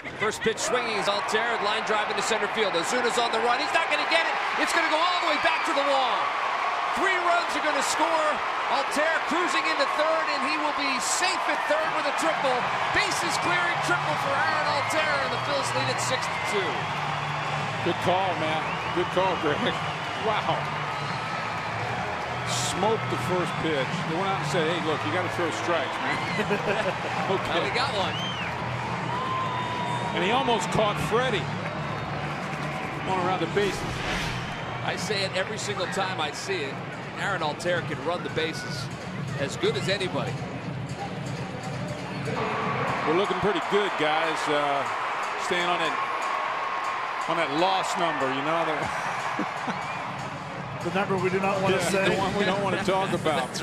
First pitch swinging is Altherr. Line drive into center field. Ozuna's on the run. He's not going to get it. It's going to go all the way back to the wall. Three runs are going to score. Altherr cruising into third, and he will be safe at third with a triple. Bases clearing triple for Aaron Altherr, and the Phils lead at 6 to 2. Good call, man. Good call, Greg. Wow. Smoked the first pitch. They went out and said, hey, look, you got to throw strikes, man. okay. Now they got one. And he almost caught Freddie. Going around the bases. I say it every single time I see it. Aaron Altherr can run the bases as good as anybody. We're looking pretty good, guys. Uh, staying on that on that loss number, you know. The, the number we do not want yeah, to say. The one we don't want to talk about.